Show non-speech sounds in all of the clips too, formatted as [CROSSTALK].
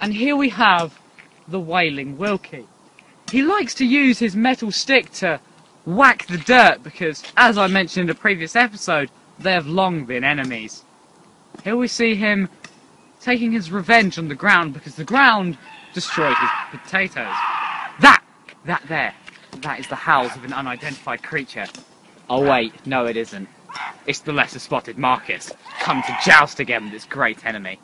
And here we have the Wailing Wilkie. He likes to use his metal stick to whack the dirt because, as I mentioned in a previous episode, they have long been enemies. Here we see him taking his revenge on the ground because the ground destroyed his potatoes. That, that there, that is the howls of an unidentified creature. Oh wait, no it isn't. It's the lesser spotted Marcus, come to joust again with its great enemy.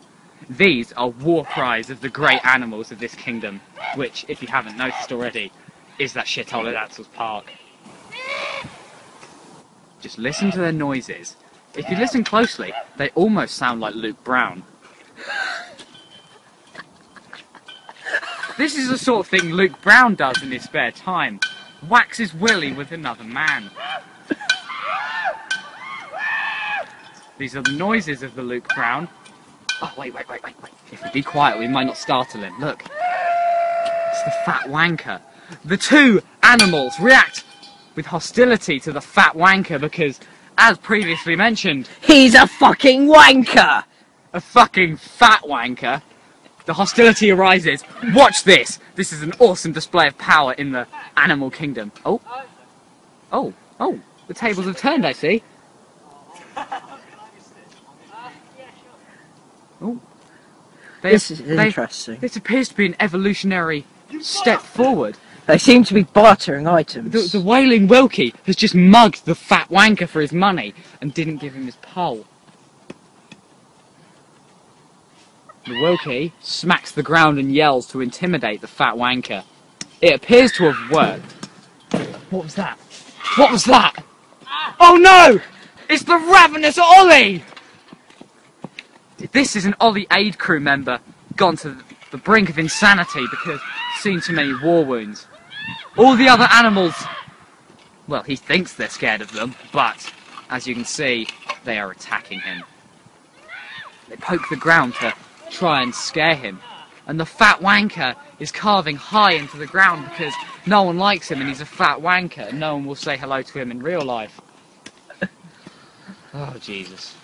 These are war cries of the great animals of this kingdom, which, if you haven't noticed already, is that shithole at Ancells Park. Just listen to their noises. If you listen closely, they almost sound like Luke Brown. This is the sort of thing Luke Brown does in his spare time. Waxes Willy with another man. These are the noises of the Luke Brown. Oh, wait, wait, wait, wait, wait. If we be quiet, we might not startle him. Look. It's the fat wanker. The two animals react with hostility to the fat wanker because, as previously mentioned, He's a fucking wanker! a fucking fat wanker. The hostility arises. Watch this. This is an awesome display of power in the animal kingdom. Oh. Oh. Oh. The tables have turned, I see. Oh. They- This is they- interesting. This appears to be an evolutionary step forward. They seem to be bartering items. The, the wailing Wilkie has just mugged the fat wanker for his money and didn't give him his pole. The Wilkie smacks the ground and yells to intimidate the fat wanker. It appears to have worked. What was that? What was that? Oh no! It's the ravenous Ollie! This is an Ollie aid crew member gone to the brink of insanity because seen too many war wounds. All the other animals, well, he thinks they're scared of them, but as you can see, they are attacking him. They poke the ground to try and scare him. And the fat wanker is carving high into the ground because no one likes him and he's a fat wanker and no one will say hello to him in real life. [LAUGHS] oh, Jesus.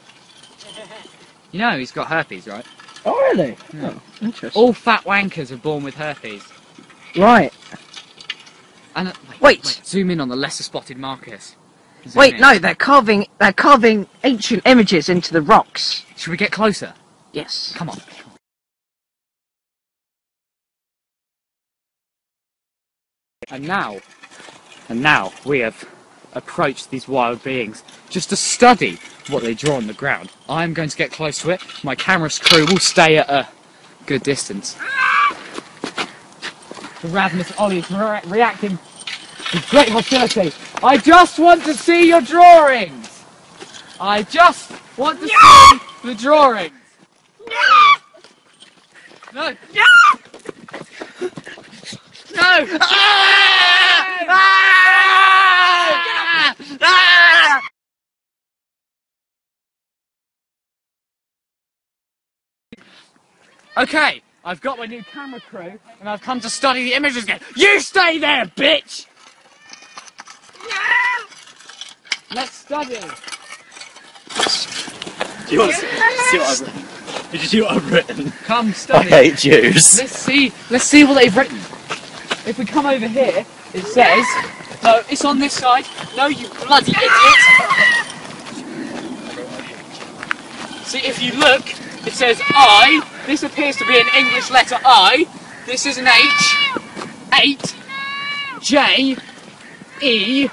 You know he's got herpes, right? Oh, really? Yeah. Oh, interesting. All fat wankers are born with herpes. Right. And uh, Wait. zoom in on the lesser spotted Marcus. Zoom Wait, in. no, they're carving they're carving ancient images into the rocks. Should we get closer? Yes. Come on. And now, and now we have approached these wild beings just to study what they draw on the ground. I'm going to get close to it. My camera's crew will stay at a good distance. The ravenous Ollie is re- reacting with great hostility. I just want to see your drawings. I just want to see the drawings. No. No. No. Ah! Okay, I've got my new camera crew and I've come to study the images again. You stay there, bitch! Let's study. Do you want to see, see what I've written? Did you see what I've written? Come study. I study. hate Jews. Let's see. Let's see what they've written. If we come over here, it says. No, it's on this side. No, you bloody idiot. See, if you look, it says I. This appears to be an English letter I. This is an H. Eight. J. E.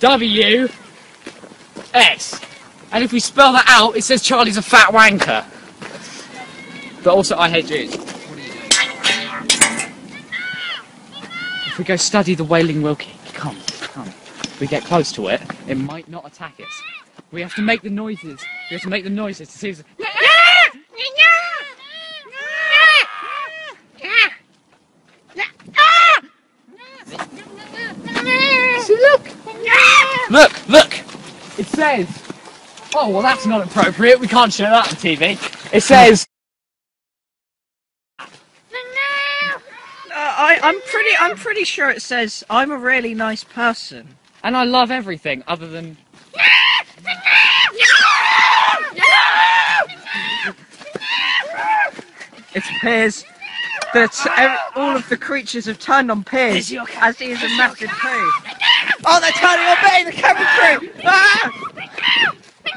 W. S. And if we spell that out, it says Charlie's a fat wanker. But also, I hate Jews. If we go study the Wailing Wilkie, come, come. If we get close to it, it might not attack us. We have to make the noises. We have to make the noises to see if See, look! Look, look! It says. Oh, well, that's not appropriate. We can't show that on TV. It says. Uh, I, I'm pretty I'm pretty sure it says I'm a really nice person. And I love everything other than. it appears that ev- all of the creatures have turned on Piers as he is a massive poo. Oh, they're turning on me, the camera crew! Ah!